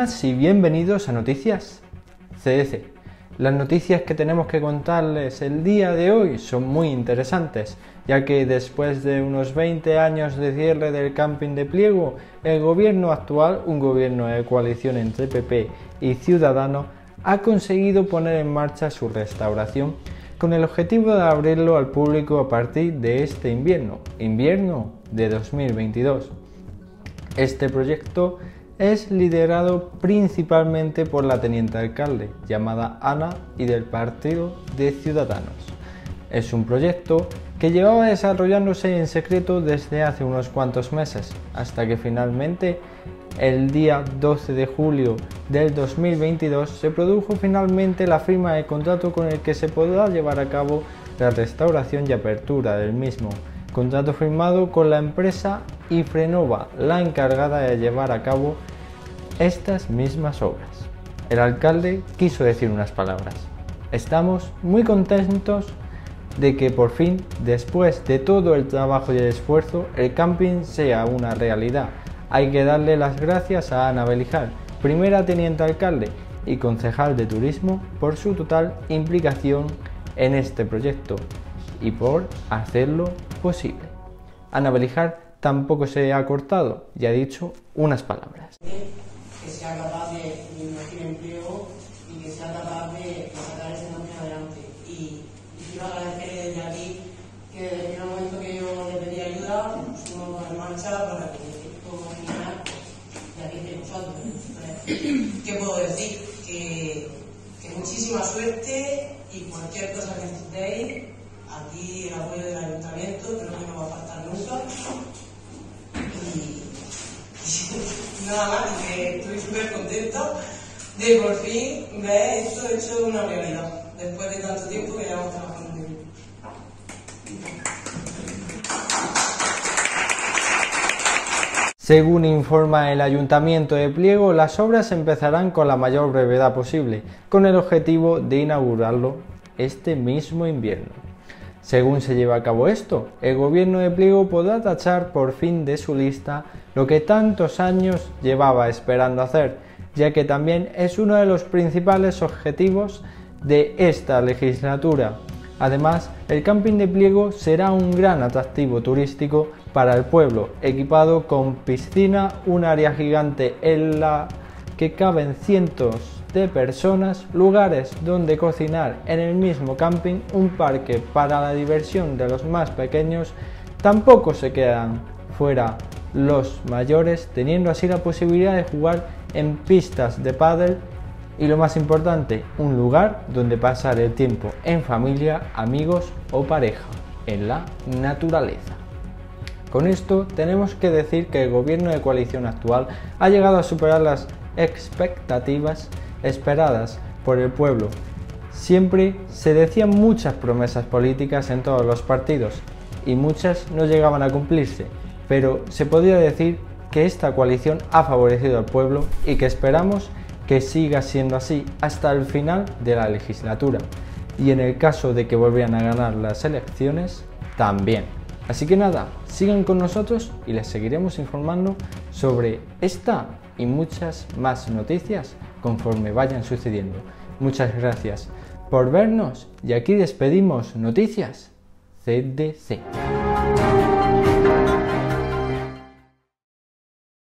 Y bienvenidos a Noticias CDC. Las noticias que tenemos que contarles el día de hoy son muy interesantes, ya que después de unos 20 años de cierre del camping de Pliego, el gobierno actual, un gobierno de coalición entre PP y Ciudadanos, ha conseguido poner en marcha su restauración con el objetivo de abrirlo al público a partir de este invierno, invierno de 2022. Este proyecto es liderado principalmente por la teniente alcalde, llamada Ana, y del Partido de Ciudadanos. Es un proyecto que llevaba desarrollándose en secreto desde hace unos cuantos meses, hasta que finalmente el día 12 de julio del 2022 se produjo finalmente la firma de contrato con el que se podrá llevar a cabo la restauración y apertura del mismo. Contrato firmado con la empresa Ifrenova, la encargada de llevar a cabo estas mismas obras. El alcalde quiso decir unas palabras. Estamos muy contentos de que por fin, después de todo el trabajo y el esfuerzo, el camping sea una realidad hay que darle las gracias a Ana Belijar, primera teniente alcalde y concejal de turismo, por su total implicación en este proyecto y por hacerlo posible. Ana Belijar tampoco se ha cortado y ha dicho unas palabras. Que sea capaz de, de empleo y que sea capaz de, sacar ese nombre adelante. Y, y quiero agradecer desde aquí que desde el momento que yo le pedí ayuda, pusimos en marcha para que ¿Qué puedo decir? Que, muchísima suerte y cualquier cosa que necesitéis, aquí el apoyo del ayuntamiento, creo que no va a faltar nunca. Y, nada más, que súper contento de por fin ver esto hecho una realidad, después de tanto tiempo que llevamos trabajando. Según informa el Ayuntamiento de Pliego, las obras empezarán con la mayor brevedad posible, con el objetivo de inaugurarlo este mismo invierno. Según se lleva a cabo esto, el gobierno de Pliego podrá tachar por fin de su lista lo que tantos años llevaba esperando hacer, ya que también es uno de los principales objetivos de esta legislatura. Además, el camping de Pliego será un gran atractivo turístico para el pueblo, equipado con piscina, un área gigante en la que caben cientos de personas, lugares donde cocinar en el mismo camping, un parque para la diversión de los más pequeños, tampoco se quedan fuera los mayores, teniendo así la posibilidad de jugar en pistas de pádel y lo más importante, un lugar donde pasar el tiempo en familia, amigos o pareja, en la naturaleza. Con esto tenemos que decir que el gobierno de coalición actual ha llegado a superar las expectativas esperadas por el pueblo. Siempre se decían muchas promesas políticas en todos los partidos y muchas no llegaban a cumplirse, pero se podría decir que esta coalición ha favorecido al pueblo y que esperamos que siga siendo así hasta el final de la legislatura y en el caso de que volvieran a ganar las elecciones, también. Así que nada, sigan con nosotros y les seguiremos informando sobre esta y muchas más noticias conforme vayan sucediendo. Muchas gracias por vernos y aquí despedimos Noticias CDC.